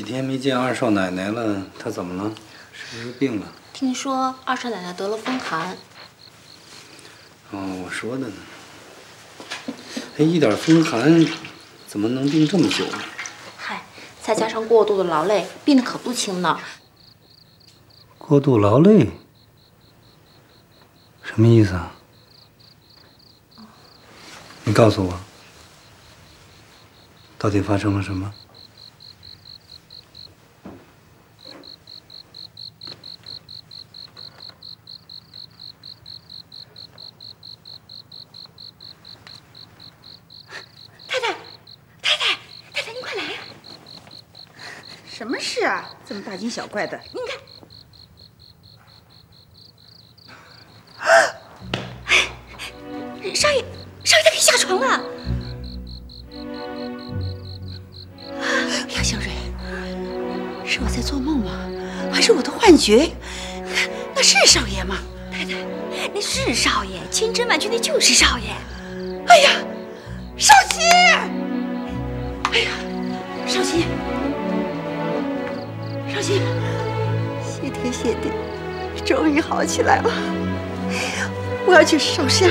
几天没见二少奶奶了，她怎么了？是不是病了？听说二少奶奶得了风寒。哦，我说的呢。哎，一点风寒，怎么能病这么久呢？嗨，再加上过度的劳累，病的可不轻呢。过度劳累？什么意思啊？你告诉我，到底发生了什么？太太，太太，太太，您快来呀！什么事啊？小怪的？你看，少爷，少爷他可以下床了。杨香蕊，是我在做梦吗？还是我的幻觉？那是少爷吗？太太，那是少爷，千真万确，那就是少爷。哎呀，终于好起来了。我要去烧香，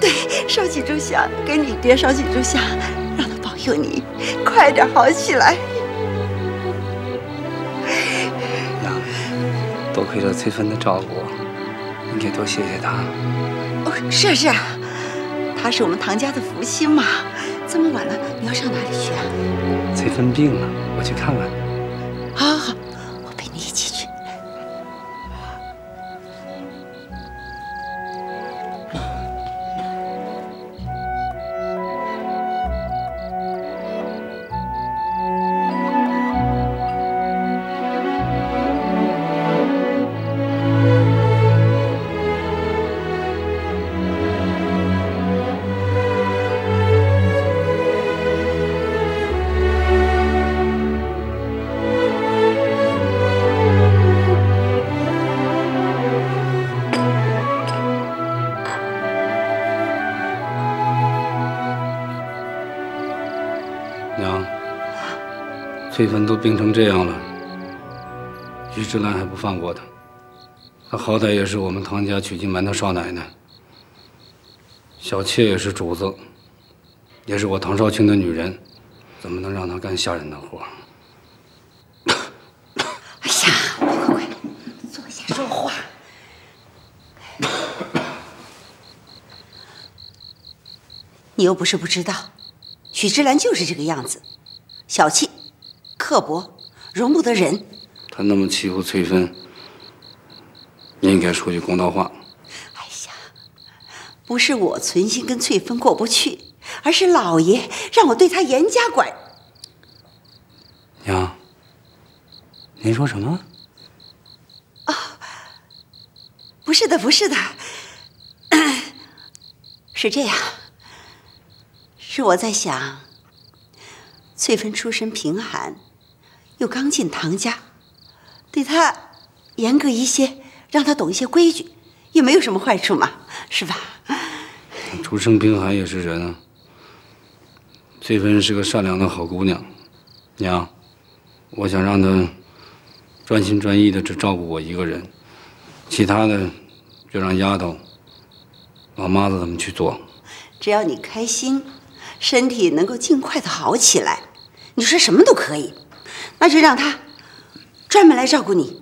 对，烧几炷香，给你爹烧几炷香，让他保佑你快点好起来。娘，多亏了翠芬的照顾，你得多谢谢她。哦，是啊是啊，她是我们唐家的福星嘛。这么晚了，你要上哪里去啊？翠芬病了，我去看看。娘，翠芬都病成这样了，于芝兰还不放过她。她好歹也是我们唐家娶进门的少奶奶，小妾也是主子，也是我唐少卿的女人，怎么能让她干下人的活？哎呀，快快快，坐下说话。你又不是不知道，许之兰就是这个样子，小气、刻薄、容不得人。她那么欺负翠芬，你应该说句公道话。哎呀，不是我存心跟翠芬过不去，而是老爷让我对她严加管。娘，您说什么？不是的，不是的，是这样，是我在想，翠芬出身贫寒，又刚进唐家，对她严格一些，让她懂一些规矩，也没有什么坏处嘛，是吧？出生贫寒也是人啊。翠芬是个善良的好姑娘，娘，我想让她专心专意的只照顾我一个人，其他的就让丫头、老妈子他们去做。只要你开心，身体能够尽快的好起来，你说什么都可以，那就让他专门来照顾你。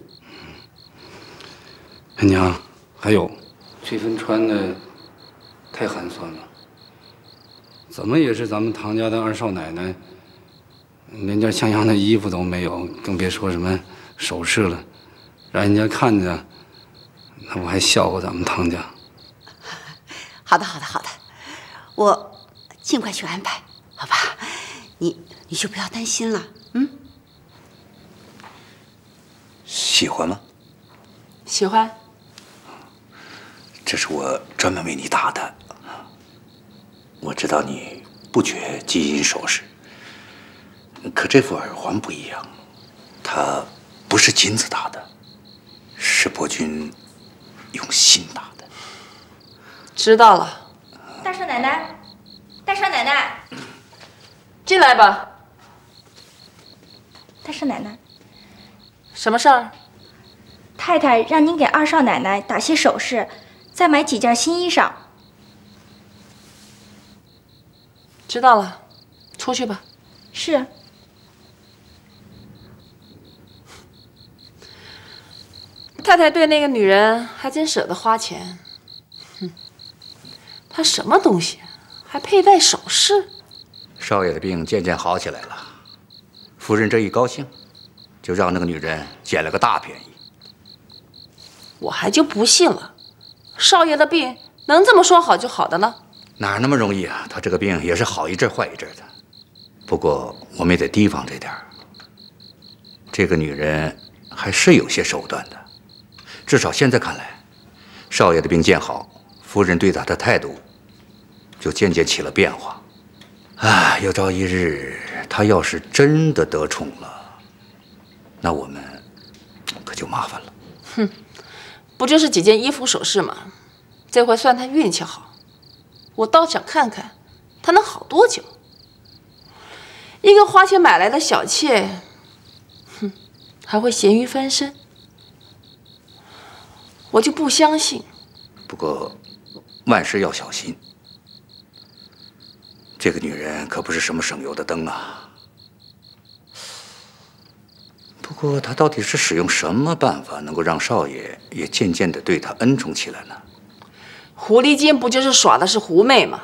哎娘，还有，翠芬穿的太寒酸了，怎么也是咱们唐家的二少奶奶，连件像样的衣服都没有，更别说什么首饰了，让人家看着，那不还笑话咱们唐家？好的，好的，好的，我尽快去安排，好吧？你你就不要担心了，嗯？喜欢吗？喜欢。这是我专门为你打的。我知道你不缺金银首饰，可这副耳环不一样，它不是金子打的，是伯君用心打的。知道了，大少奶奶，大少奶奶，进来吧。太太少奶奶，什么事儿？太太让您给二少奶奶打些首饰，再买几件新衣裳。知道了，出去吧。是。太太对那个女人还真舍得花钱。哼，她什么东西，还佩戴首饰？少爷的病渐渐好起来了，夫人这一高兴，就让那个女人捡了个大便宜。我还就不信了，少爷的病能这么说好就好的呢？哪那么容易啊？他这个病也是好一阵坏一阵的。不过我们也得提防着点儿。这个女人还是有些手段的，至少现在看来，少爷的病渐好，夫人对他的态度就渐渐起了变化。啊，有朝一日他要是真的得宠了，那我们可就麻烦了。哼，不就是几件衣服首饰吗？这回算他运气好。我倒想看看他能好多久。一个花钱买来的小妾，哼，还会咸鱼翻身？我就不相信。不过，万事要小心。这个女人可不是什么省油的灯啊。不过，她到底是使用什么办法，能够让少爷也渐渐的对她恩宠起来呢？狐狸精不就是耍的是狐媚吗？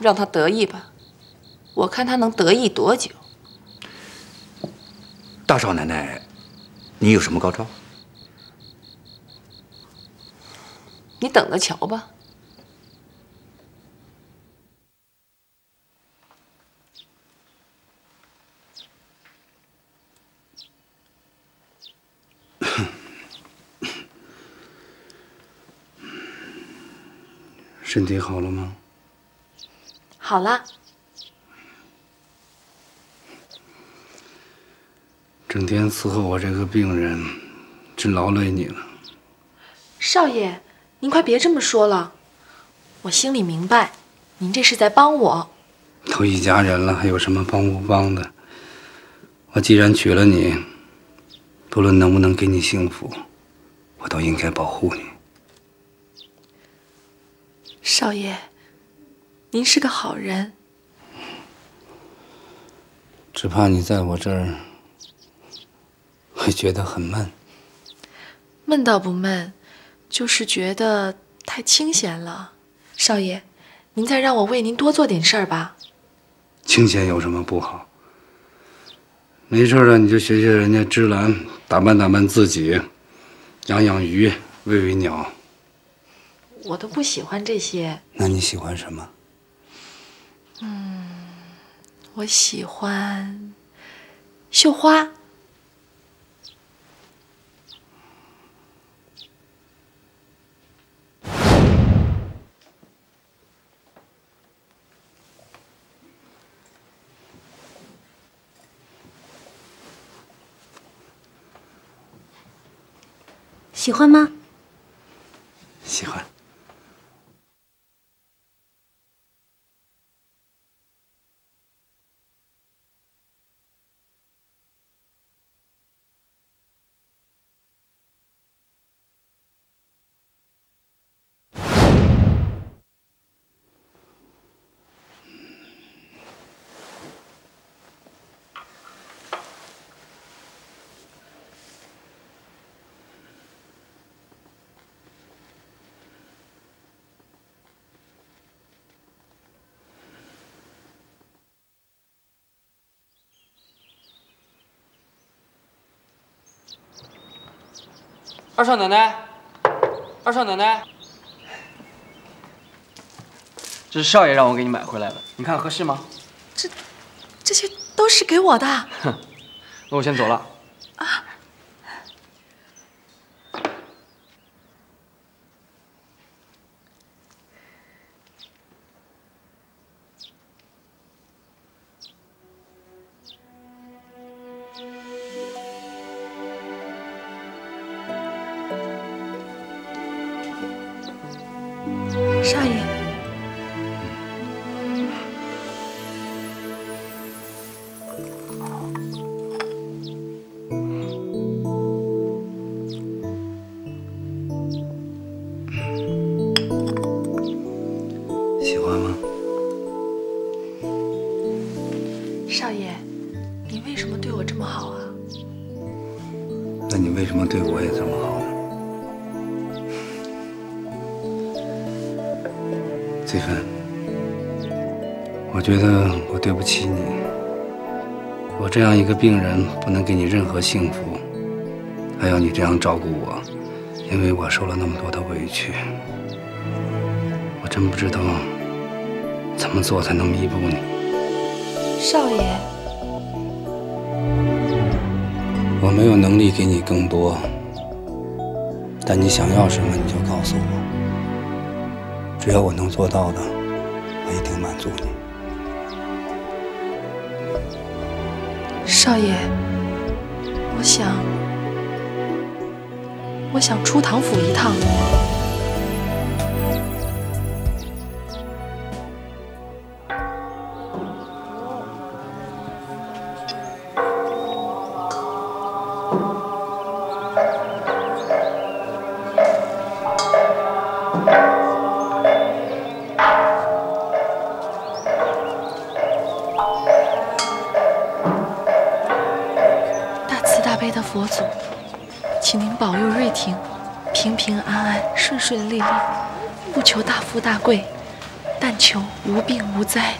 让她得意吧。我看她能得意多久？大少奶奶，你有什么高招？你等着瞧吧。身体好了吗？好了。整天伺候我这个病人，真劳累你了。少爷，您快别这么说了，我心里明白，您这是在帮我。都一家人了，还有什么帮不帮的？我既然娶了你，不论能不能给你幸福，我都应该保护你。少爷，您是个好人，只怕你在我这儿。会觉得很闷，闷倒不闷，就是觉得太清闲了。少爷，您再让我为您多做点事儿吧。清闲有什么不好？没事了，你就学学人家芝兰，打扮打扮自己，养养鱼，喂喂鸟。我都不喜欢这些。那你喜欢什么？嗯，我喜欢绣花。喜欢吗？喜欢。二少奶奶，二少奶奶，这是少爷让我给你买回来的，你看合适吗？这，这些都是给我的。哼，那我先走了。你为什么对我这么好啊？那你为什么对我也这么好？呢翠芬我觉得我对不起你。我这样一个病人不能给你任何幸福还要你这样照顾我因为我受了那么多的委屈。我真不知道怎么做才能弥补你。少爷我没有能力给你更多，但你想要什么你就告诉我，只要我能做到的，我一定满足你。少爷，我想，我想出唐府一趟。大悲的佛祖，请您保佑瑞婷平平安安、顺顺利利，不求大富大贵，但求无病无灾。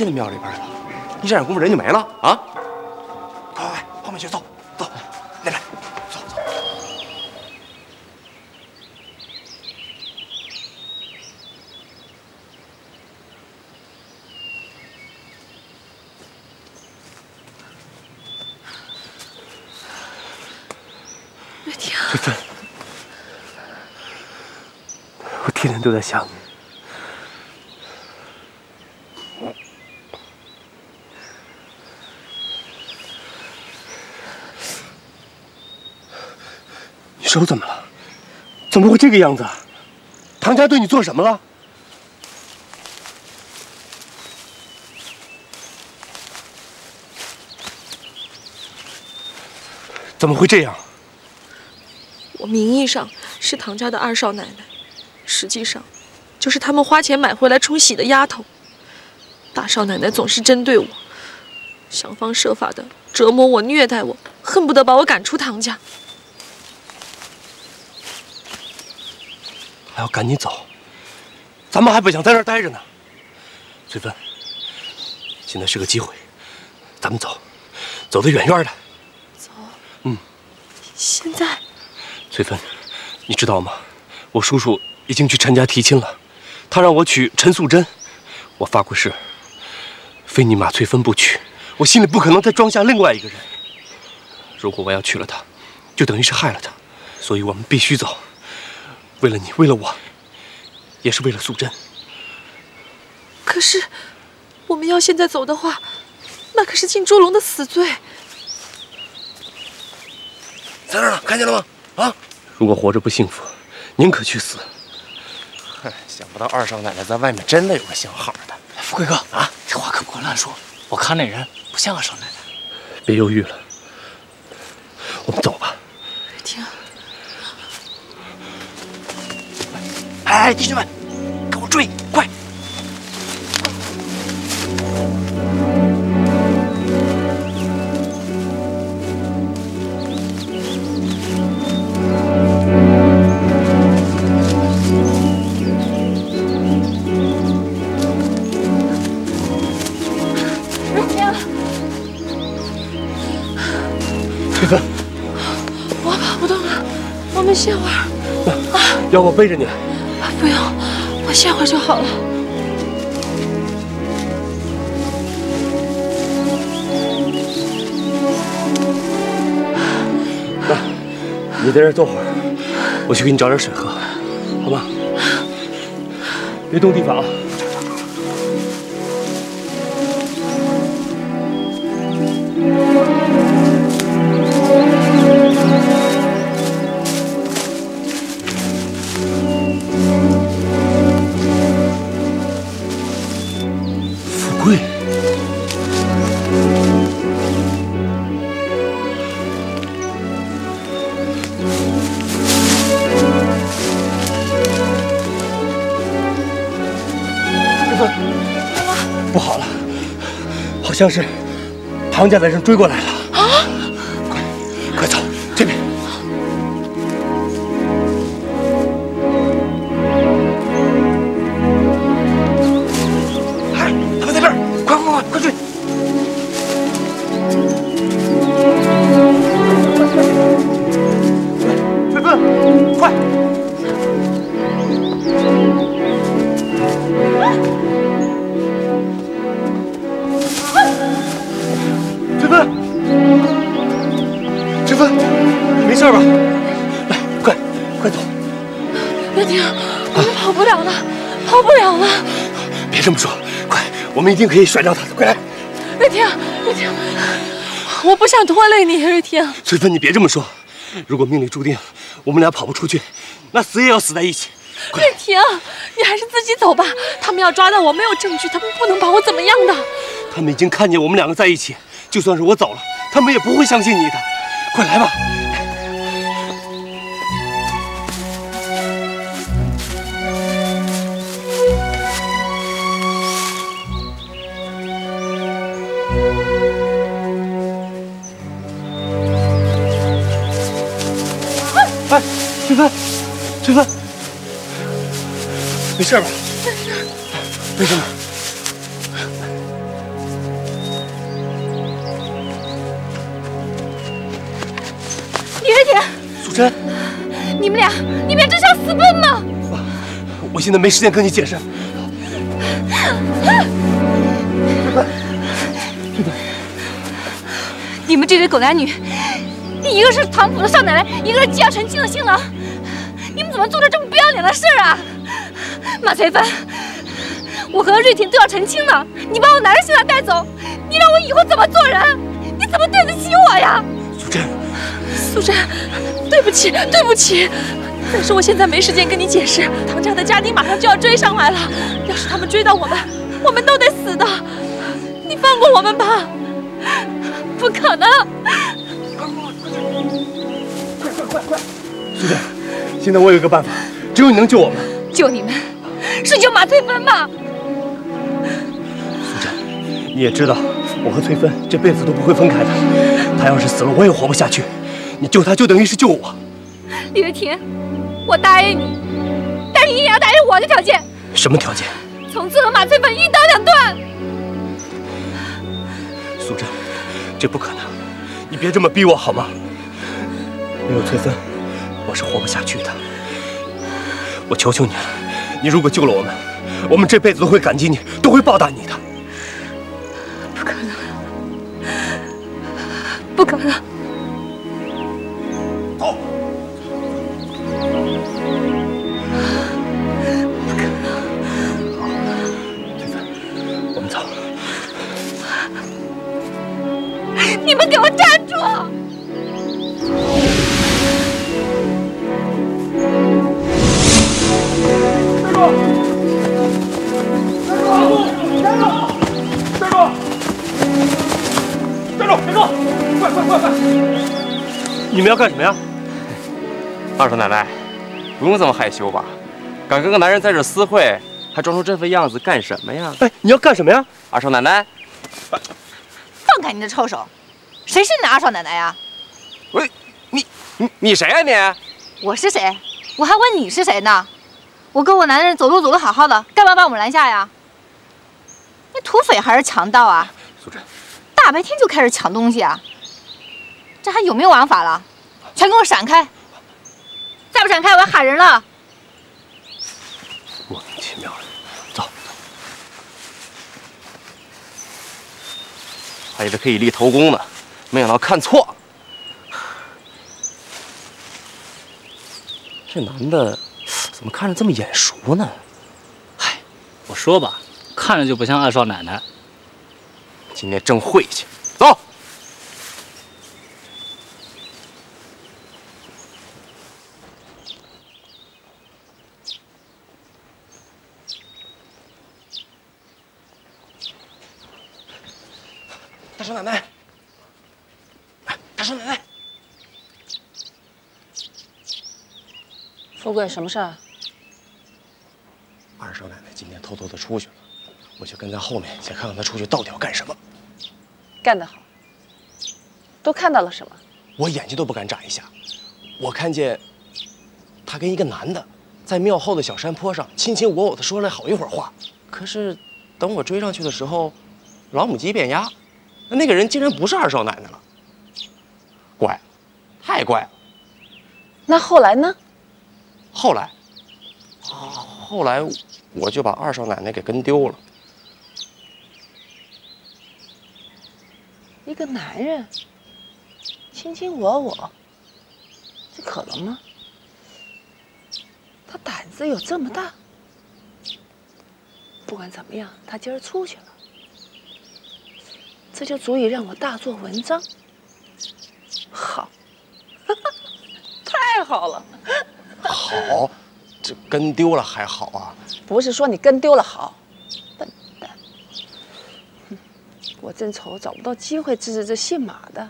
进了庙里边了，一眨眼功夫人就没了啊！快快快，后面去走走，那边走走。我天天都在想你。手怎么了？怎么会这个样子？唐家对你做什么了？怎么会这样？我名义上是唐家的二少奶奶，实际上就是他们花钱买回来冲喜的丫头。大少奶奶总是针对我，想方设法的折磨我、虐待我，恨不得把我赶出唐家。还要赶紧走，咱们还不想在这儿待着呢。翠芬，现在是个机会，咱们走，走得远远的。走，嗯，现在翠芬，你知道吗？我叔叔已经去陈家提亲了，他让我娶陈素贞。我发过誓，非你马翠芬不娶。我心里不可能再装下另外一个人。如果我要娶了她，就等于是害了她。所以我们必须走，为了你，为了我，也是为了素贞。可是，我们要现在走的话，那可是进猪笼的死罪。在那儿呢，看见了吗？啊！如果活着不幸福，宁可去死。哼，想不到二少奶奶在外面真的有个相好的。富贵哥啊，这话可不可乱说。我看那人不像二少奶奶。别犹豫了，我们走吧。瑞婷，哎，弟兄们，给我追，快！瑞婷，翠芬，我跑不动了，我们歇会儿。要我背着你？不用我歇会儿就好了。来你在这儿坐会儿我去给你找点水喝好吗别动地方啊。像是唐家的人追过来了。我们跑不了了，跑不了了！别这么说，快，我们一定可以甩掉他的！快来！瑞婷，瑞婷，我不想拖累你，瑞婷。翠芬，你别这么说。如果命里注定我们俩跑不出去，那死也要死在一起。瑞婷，你还是自己走吧。他们要抓到我，没有证据，他们不能把我怎么样的。他们已经看见我们两个在一起，就算是我走了，他们也不会相信你的。快来吧！芬，翠芬，没事吧？没事。李月婷，素贞，你们俩，你们俩这是要私奔吗？我现在没时间跟你解释。你们这对狗男女，一个是唐府的少奶奶，一个是即要成亲的新郎，么做了这么不要脸的事儿啊？马翠芬，我和瑞婷都要成亲了，你把我男人现在带走，你让我以后怎么做人？你怎么对得起我呀？素贞，素贞，对不起，对不起。但是我现在没时间跟你解释，唐家的家丁马上就要追上来了，要是他们追到我们，我们都得死的。你放过我们吧！不可能！快快快快！素贞，现在我有一个办法，只有你能救我们。救你们，是救马翠芬吗？素贞，你也知道，我和翠芬这辈子都不会分开的。她要是死了，我也活不下去。你救她，就等于是救我。李月婷，我答应你，但你也要答应我的条件。什么条件？从此和马翠芬一刀两断。苏贞，这不可能，你别这么逼我好吗？没有翠芬，我是活不下去的。我求求你了，你如果救了我们，我们这辈子都会感激你，都会报答你的。不可能，不可能！走。不可能！好，翠芬，我们走。你们给我站住！住！快快快快！你们要干什么呀？二少奶奶，不用这么害羞吧？敢跟个男人在这私会，还装出这副样子干什么呀？哎，你要干什么呀？二少奶奶，放开你的臭手！谁是你的二少奶奶呀？喂，你你你谁呀、你？我是谁？我还问你是谁呢？我跟我男人走路走得好好的，干嘛把我们拦下呀？你土匪还是强盗啊？素贞，大白天就开始抢东西啊？这还有没有王法了？全给我闪开！再不闪开，我要喊人了！莫名其妙的，走。还以为可以立头功呢，没想到看错了。这男的怎么看着这么眼熟呢？我说吧，看着就不像二少奶奶。今天正晦气，走。大少奶奶，哎大少奶奶，富贵，什么事儿？二少奶奶今天偷偷的出去了，我就跟在后面，想看看他出去到底要干什么。干得好。都看到了什么？我眼睛都不敢眨一下，我看见他跟一个男的在庙后的小山坡上卿卿我我的说了好一会儿话。可是等我追上去的时候，老母鸡变鸭，那个人竟然不是二少奶奶了。怪，太怪了。那后来呢？后来，啊，后来我就把二少奶奶给跟丢了。一个男人卿卿我我，这可能吗？他胆子有这么大？不管怎么样，他今儿出去了，这就足以让我大做文章。好，太好了！好，这跟丢了还好啊。不是说你跟丢了好，我正愁找不到机会治治这姓马的，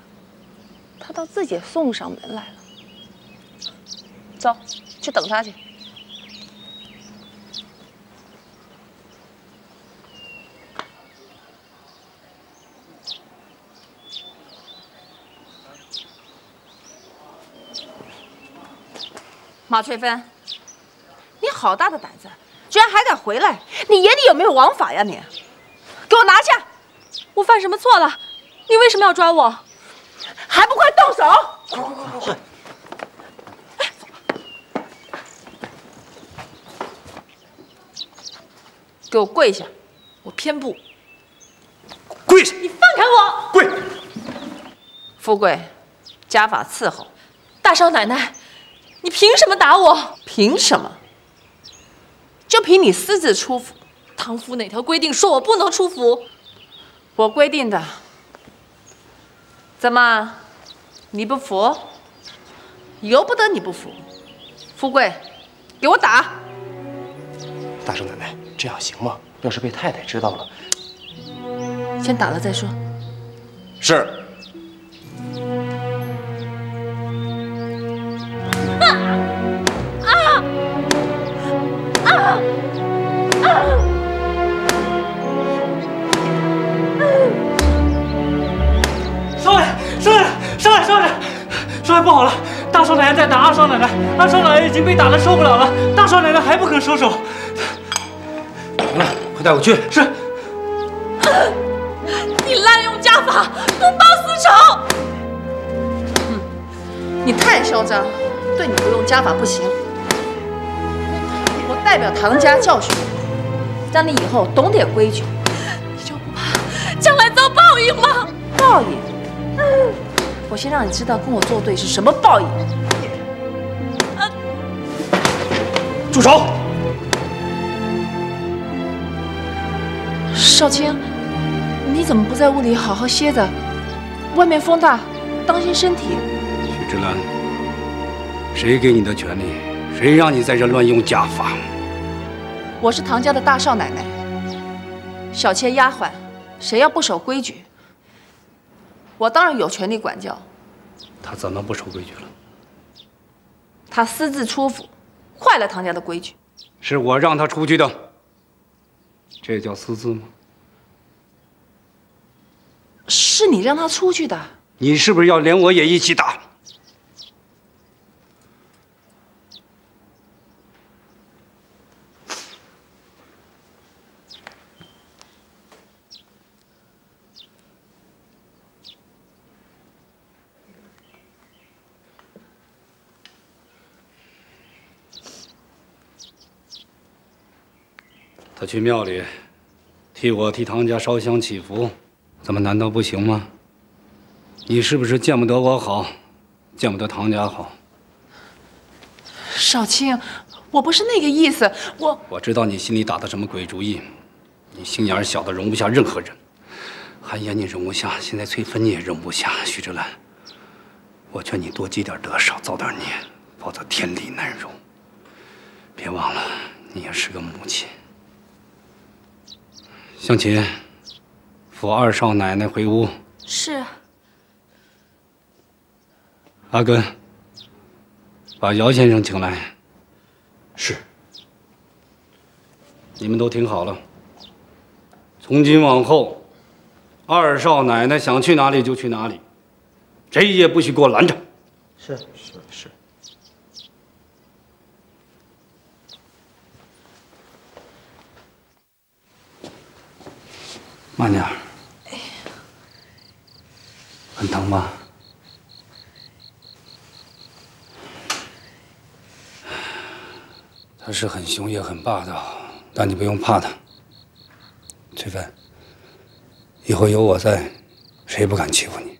他倒自己送上门来了。走，去等他去。马翠芬，你好大的胆子，居然还敢回来！你眼里有没有王法呀你？给我拿下！我犯什么错了？你为什么要抓我？还不快动手！快快快！给我跪下！我偏不！跪下！你放开我！跪！富贵，家法伺候。大少奶奶，你凭什么打我？凭什么？就凭你私自出府。唐府哪条规定说我不能出府？我规定的。怎么，你不服？由不得你不服。富贵，给我打！大少奶奶，这样行吗？要是被太太知道了，先打了再说。是。大少奶奶在打二少奶奶，二少奶奶已经被打得受不了了，大少奶奶还不肯收手。行了，快带我去。是。你滥用家法，公报私仇。你太嚣张，对你不用家法不行。我代表唐家教训你，让你以后懂点规矩。你就不怕将来遭报应吗？报应？我先让你知道跟我作对是什么报应。住手！少卿，你怎么不在屋里好好歇着？外面风大，当心身体。许之兰，谁给你的权利？谁让你在这乱用家法？我是唐家的大少奶奶，小妾丫鬟，谁要不守规矩，我当然有权利管教。他怎么不守规矩了？他私自出府，坏了唐家的规矩。是我让他出去的，这叫私自吗？是你让他出去的。你是不是要连我也一起打？他去庙里替我替唐家烧香祈福，怎么难道不行吗？你是不是见不得我好，见不得唐家好？少卿，我不是那个意思，我我知道你心里打的什么鬼主意，你心眼小的容不下任何人，韩岩你容不下，现在翠芬你也容不下。徐志兰，我劝你多积点德，少造点孽，否则天理难容。别忘了，你也是个母亲。向琴，扶二少奶奶回屋。是。阿根，把姚先生请来。是。你们都听好了，从今往后，二少奶奶想去哪里就去哪里，谁也不许给我拦着。是是是。慢点。很疼吧？他是很凶也很霸道，但你不用怕他。翠芬，以后有我在，谁也不敢欺负你。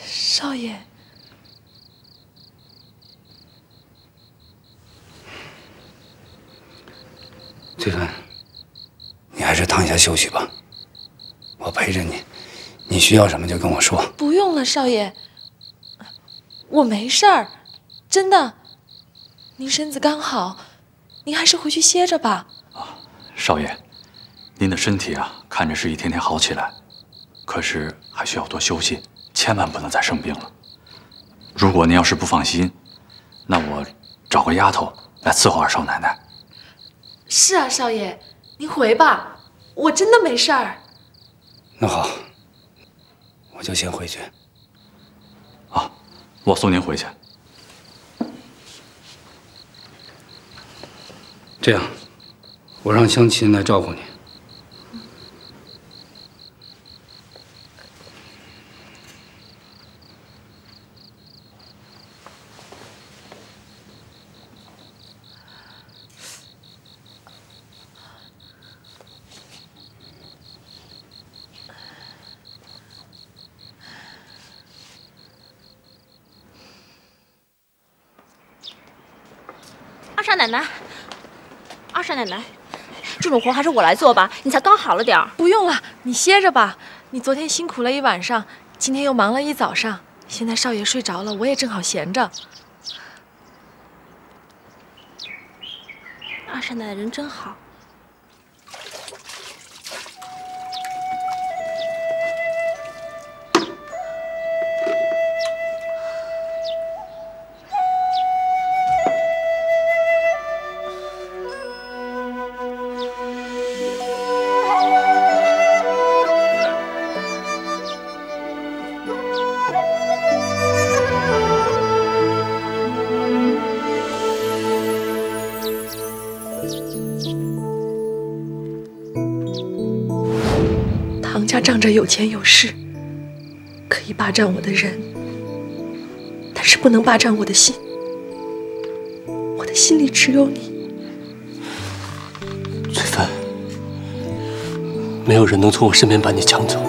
少爷，翠芬，你还是躺下休息吧，我陪着你。你需要什么就跟我说。不用了，少爷，我没事儿，真的。您身子刚好，您还是回去歇着吧。啊，少爷，您的身体啊，看着是一天天好起来，可是还需要多休息，千万不能再生病了。如果您要是不放心，那我找个丫头来伺候二少奶奶。是啊，少爷，您回吧，我真的没事儿。那好，我就先回去。啊，我送您回去。这样，我让湘琴来照顾你。二少奶奶。二少奶奶，这种活还是我来做吧，你才刚好了点儿。不用了，你歇着吧。你昨天辛苦了一晚上，今天又忙了一早上，现在少爷睡着了，我也正好闲着。二少奶奶人真好。有钱有势，可以霸占我的人，但是不能霸占我的心。我的心里只有你，翠芬。没有人能从我身边把你抢走。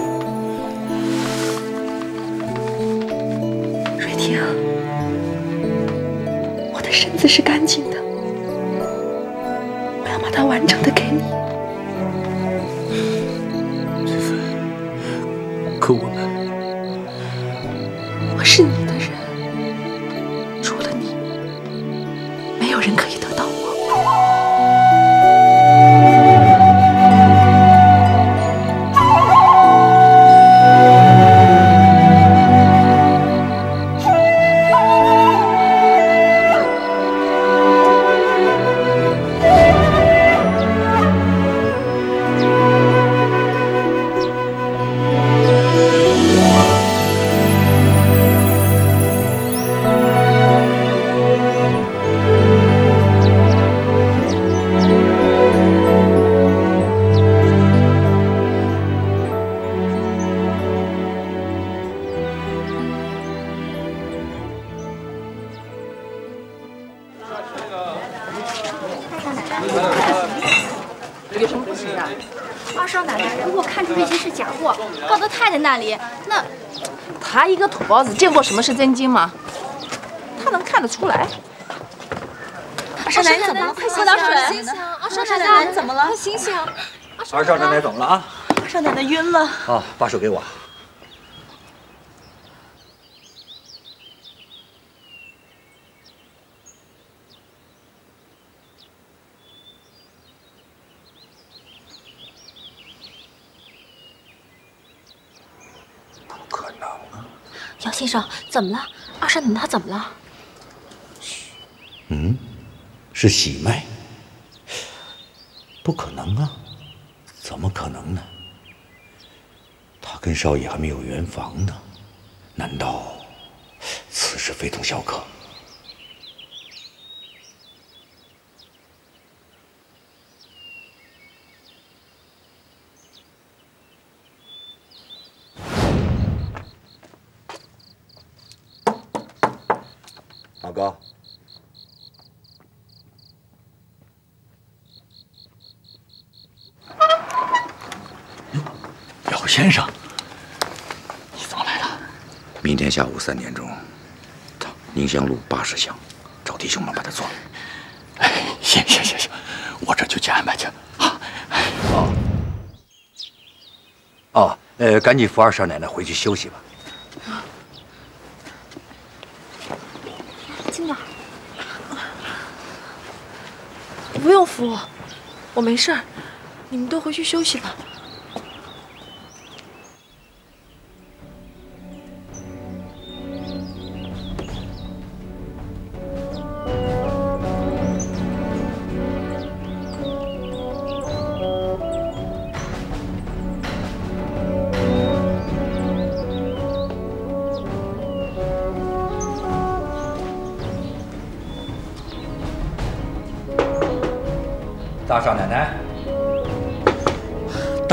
包子，见过什么是真金吗？他能看看得出来。二少奶奶怎么了？快喝点水！二少奶奶怎么了？快醒醒！二少奶奶怎么了啊？二少奶奶晕了。啊，把手给我。生，怎么了？二少奶奶她怎么了？嘘嗯，是喜脉？不可能啊，怎么可能呢？他跟少爷还没有圆房呢，难道此事非同小可？老高，姚先生，你怎么来了？明天下午三点钟，到宁乡路八十巷，找弟兄们把他做了。哎，行行行行，我这就去安排去。哦，哦，呃，赶紧扶二少奶奶回去休息吧。轻点。不用扶我，我没事儿，你们都回去休息吧。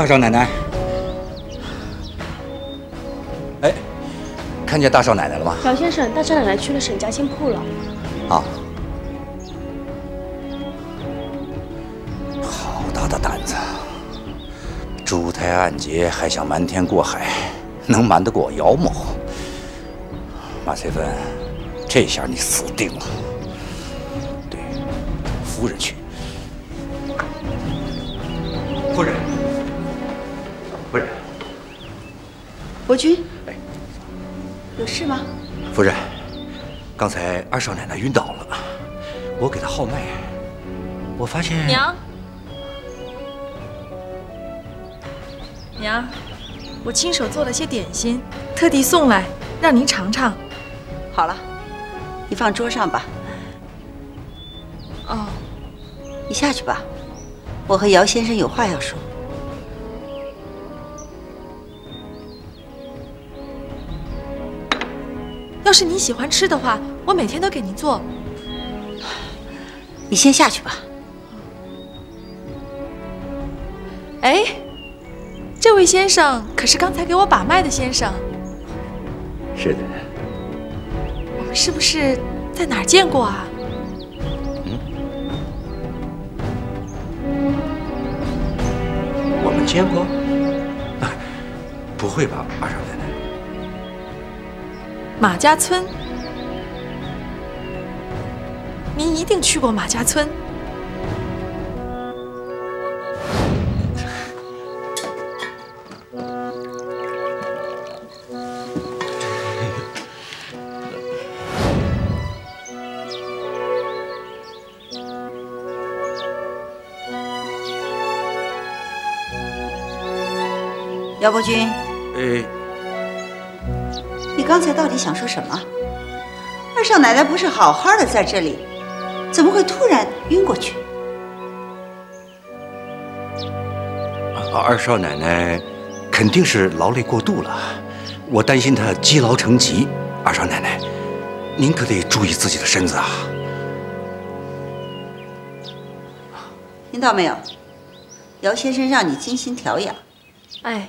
少奶奶，哎，看见大少奶奶了吗？姚先生，大少奶奶去了沈家新铺了。啊，好大的胆子！珠胎暗结还想瞒天过海，能瞒得过姚某？马翠芬，这下你死定了！对，夫人去。伯君，有事吗？夫人，刚才二少奶奶晕倒了，我给她号脉，我发现娘，娘，我亲手做了些点心，特地送来让您尝尝。好了，你放桌上吧。哦，你下去吧，我和姚先生有话要说。要是您喜欢吃的话，我每天都给您做。你先下去吧。哎，这位先生可是刚才给我把脉的先生，是的，我们是不是在哪儿见过啊？嗯我们见过？不会吧，二少？马家村，您一定去过马家村。姚伯君，呃，你刚才到底想说什么？二少奶奶不是好好的在这里，怎么会突然晕过去？啊二少奶奶肯定是劳累过度了，我担心她积劳成疾。二少奶奶，您可得注意自己的身子啊！听到没有？姚先生让你精心调养。哎。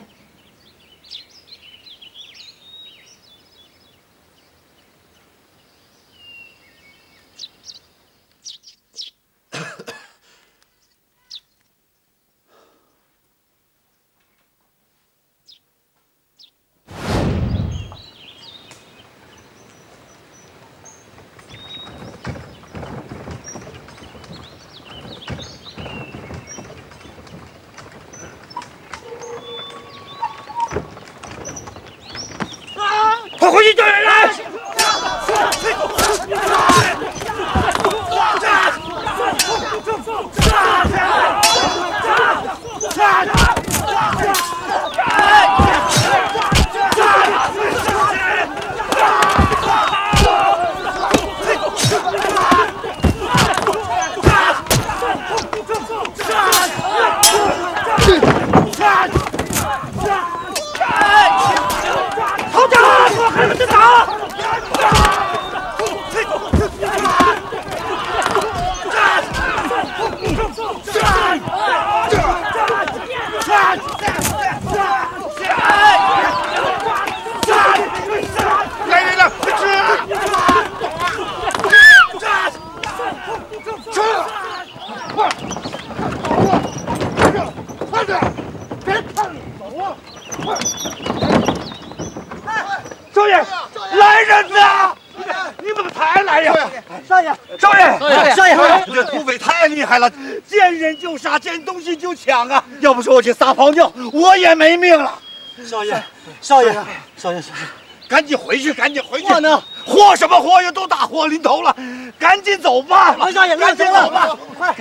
抢啊！要不说我去撒泡尿，我也没命了。少爷，少爷，少爷，少爷，赶紧回去，赶紧回去！祸呢？祸什么祸呀？都大祸临头了，赶紧走吧！王少爷，赶紧走吧！快，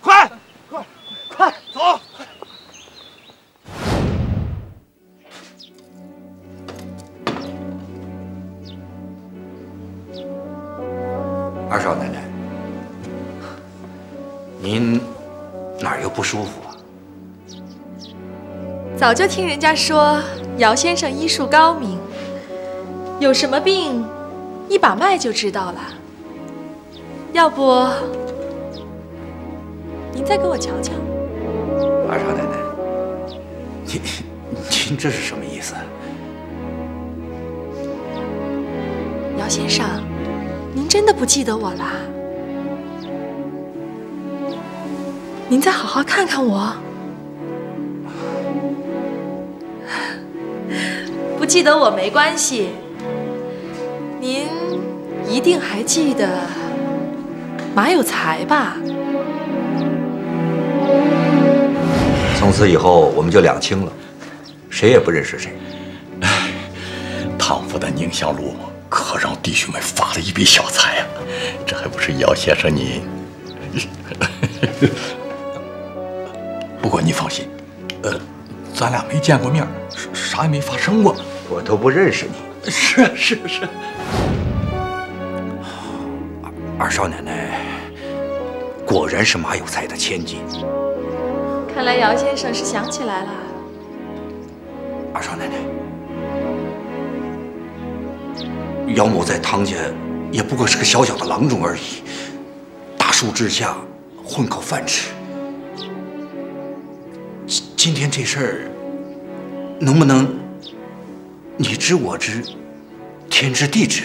快，快，快走！二少奶奶，您哪儿又不舒服啊？早就听人家说姚先生医术高明，有什么病一把脉就知道了。要不您再给我瞧瞧？二少奶奶，您您这是什么意思？姚先生，您真的不记得我啦？您再好好看看我。不记得我没关系，您一定还记得马有才吧？从此以后我们就两清了，谁也不认识谁。唐府的宁香路可让弟兄们发了一笔小财啊！这还不是姚先生你？不过你放心，呃，咱俩没见过面，啥也没发生过。我都不认识你。是是是。二少奶奶果然是马有才的千金。看来姚先生是想起来了。二少奶奶，姚某在唐家也不过是个小小的郎中而已，大树之下混口饭吃。今今天这事儿，能不能你知我知，天知地知？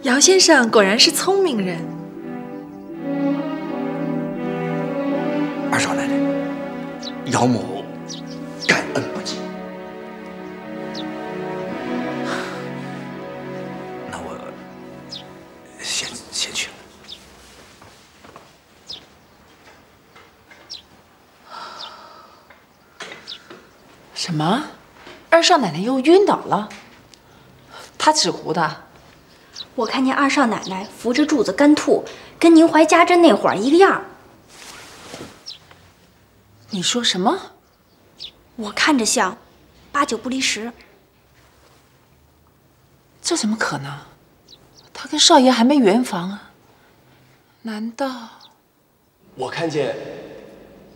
姚先生果然是聪明人。二少奶奶，姚某么？二少奶奶又晕倒了？她纸糊的？我看见二少奶奶扶着柱子干吐，跟宁怀家珍那会儿一个样。你说什么？我看着像，八九不离十。这怎么可能？他跟少爷还没圆房啊？难道？我看见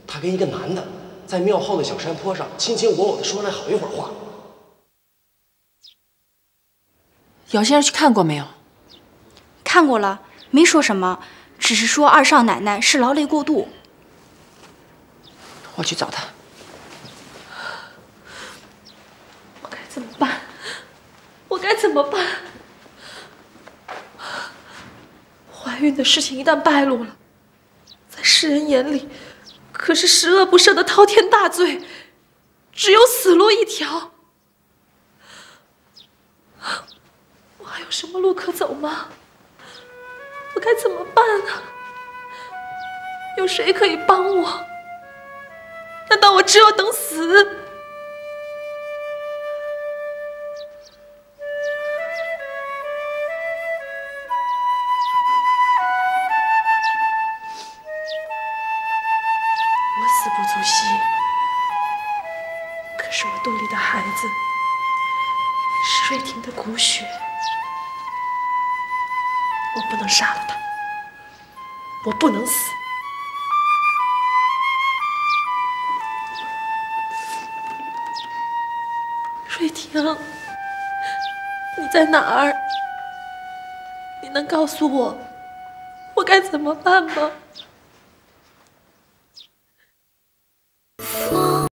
他跟一个男的在庙后的小山坡上卿卿我我的说了好一会儿话。姚先生去看过没有？看过了，没说什么，只是说二少奶奶是劳累过度。我去找他。我该怎么办？我该怎么办？怀孕的事情一旦败露了，在世人眼里，可是十恶不赦的滔天大罪，只有死路一条。我还有什么路可走吗？我该怎么办啊？有谁可以帮我？难道我只有等死？哪儿？你能告诉我，我该怎么办吗？